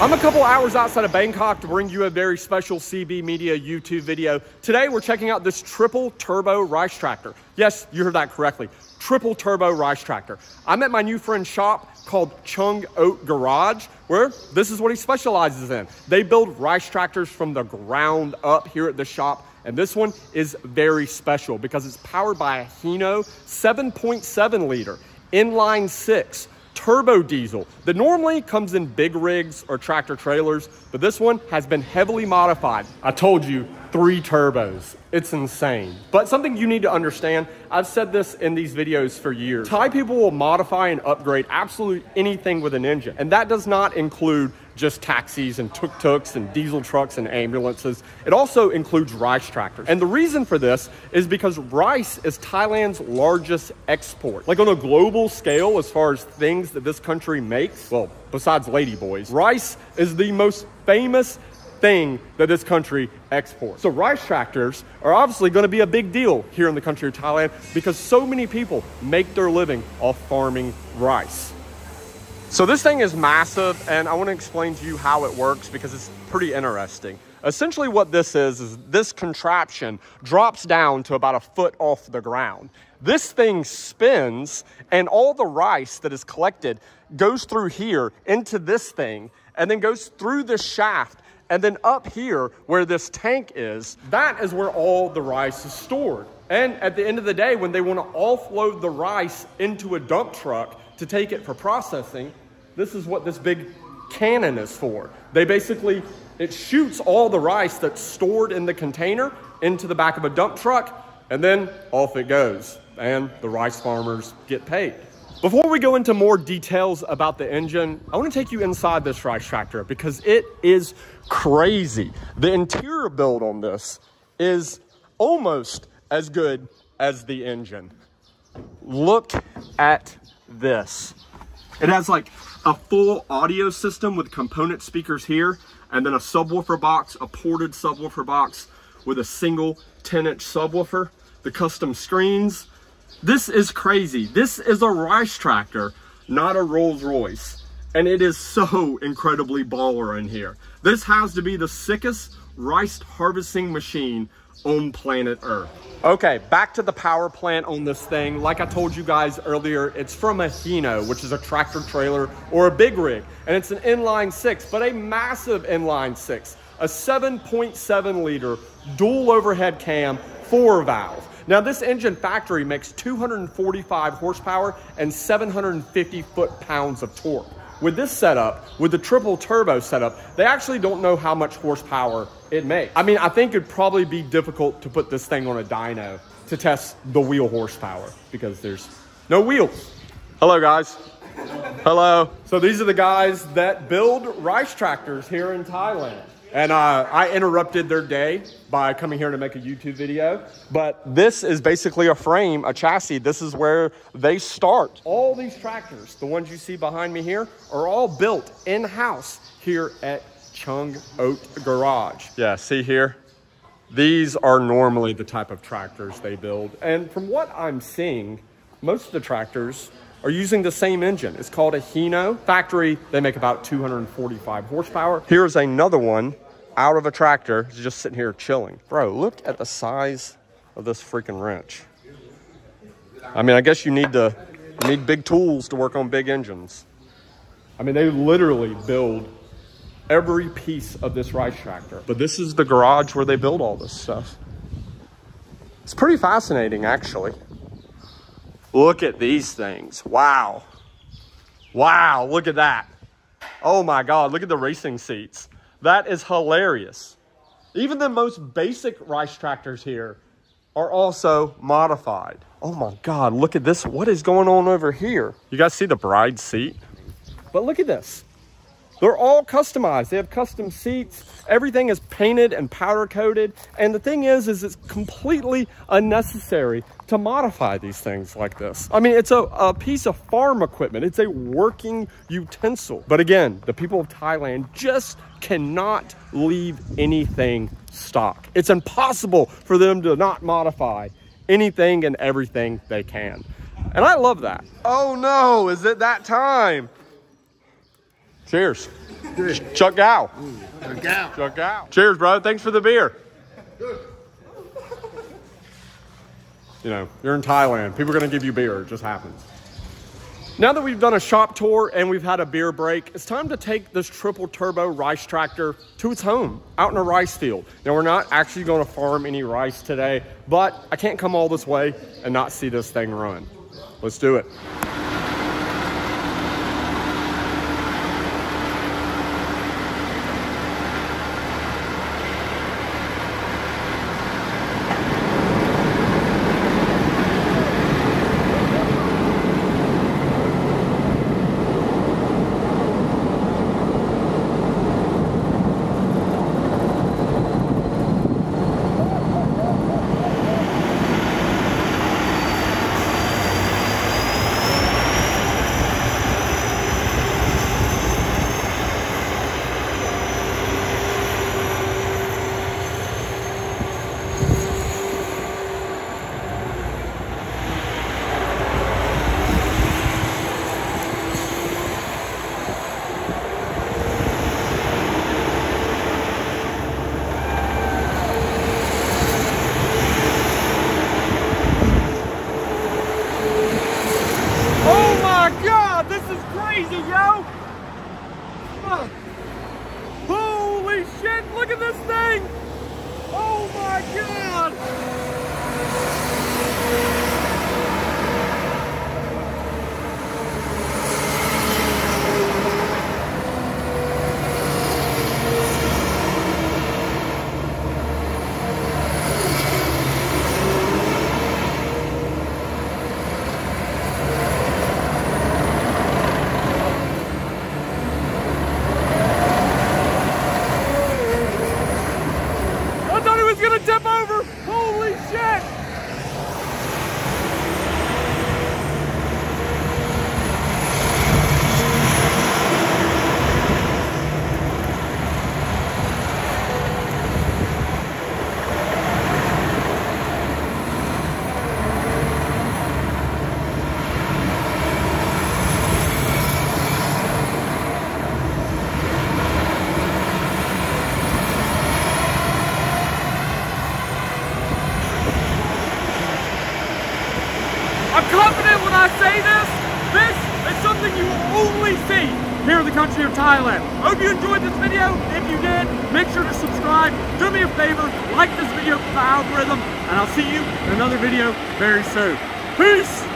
I'm a couple hours outside of Bangkok to bring you a very special CB Media YouTube video. Today we're checking out this triple turbo rice tractor. Yes, you heard that correctly. Triple turbo rice tractor. I'm at my new friend's shop called Chung Oat Garage, where this is what he specializes in. They build rice tractors from the ground up here at the shop. And this one is very special because it's powered by a Hino 7.7 liter inline six turbo diesel that normally comes in big rigs or tractor trailers, but this one has been heavily modified. I told you, three turbos. It's insane. But something you need to understand, I've said this in these videos for years. Thai people will modify and upgrade absolutely anything with an engine. And that does not include just taxis and tuk-tuks and diesel trucks and ambulances. It also includes rice tractors. And the reason for this is because rice is Thailand's largest export. Like on a global scale, as far as things that this country makes, well, besides ladyboys, rice is the most famous thing that this country exports. So rice tractors are obviously going to be a big deal here in the country of Thailand because so many people make their living off farming rice. So this thing is massive and I want to explain to you how it works because it's pretty interesting. Essentially what this is, is this contraption drops down to about a foot off the ground. This thing spins and all the rice that is collected goes through here into this thing and then goes through this shaft and then up here, where this tank is, that is where all the rice is stored. And at the end of the day, when they want to offload the rice into a dump truck to take it for processing, this is what this big cannon is for. They basically, it shoots all the rice that's stored in the container into the back of a dump truck, and then off it goes. And the rice farmers get paid. Before we go into more details about the engine, I want to take you inside this rice tractor because it is crazy. The interior build on this is almost as good as the engine. Look at this. It has like a full audio system with component speakers here and then a subwoofer box, a ported subwoofer box with a single 10 inch subwoofer, the custom screens, this is crazy. This is a rice tractor, not a Rolls Royce. And it is so incredibly baller in here. This has to be the sickest rice harvesting machine on planet Earth. Okay, back to the power plant on this thing. Like I told you guys earlier, it's from a Hino, which is a tractor trailer or a big rig. And it's an inline six, but a massive inline six. A 7.7 liter dual overhead cam, four valve. Now this engine factory makes 245 horsepower and 750 foot-pounds of torque. With this setup, with the triple turbo setup, they actually don't know how much horsepower it makes. I mean, I think it'd probably be difficult to put this thing on a dyno to test the wheel horsepower because there's no wheels. Hello guys. Hello. So these are the guys that build rice tractors here in Thailand. And uh, I interrupted their day by coming here to make a YouTube video. But this is basically a frame, a chassis. This is where they start. All these tractors, the ones you see behind me here, are all built in-house here at Chung Oat Garage. Yeah, see here? These are normally the type of tractors they build. And from what I'm seeing, most of the tractors are using the same engine. It's called a Hino. Factory, they make about 245 horsepower. Here's another one out of a tractor. It's just sitting here chilling. Bro, look at the size of this freaking wrench. I mean, I guess you need to you need big tools to work on big engines. I mean, they literally build every piece of this rice tractor. But this is the garage where they build all this stuff. It's pretty fascinating, actually. Look at these things. Wow. Wow, look at that. Oh my God, look at the racing seats. That is hilarious. Even the most basic rice tractors here are also modified. Oh my God, look at this. What is going on over here? You guys see the bride seat? But look at this. They're all customized. They have custom seats. Everything is painted and powder coated. And the thing is, is it's completely unnecessary to modify these things like this. I mean, it's a, a piece of farm equipment. It's a working utensil. But again, the people of Thailand just cannot leave anything stock. It's impossible for them to not modify anything and everything they can. And I love that. Oh no, is it that time? Cheers. Chuck Gow. Chuck Gow. Chuck Gow. Cheers, bro. Thanks for the beer. You know, you're in Thailand. People are going to give you beer. It just happens. Now that we've done a shop tour and we've had a beer break, it's time to take this triple turbo rice tractor to its home out in a rice field. Now, we're not actually going to farm any rice today, but I can't come all this way and not see this thing run. Let's do it. Oh my god, this is crazy, yo! Fuck. Holy shit, look at this thing! Oh my god! I thought he was gonna tip over! Holy shit! I'm confident when I say this. This is something you will only see here in the country of Thailand. Hope you enjoyed this video. If you did, make sure to subscribe. Do me a favor, like this video for the algorithm, and I'll see you in another video very soon. Peace!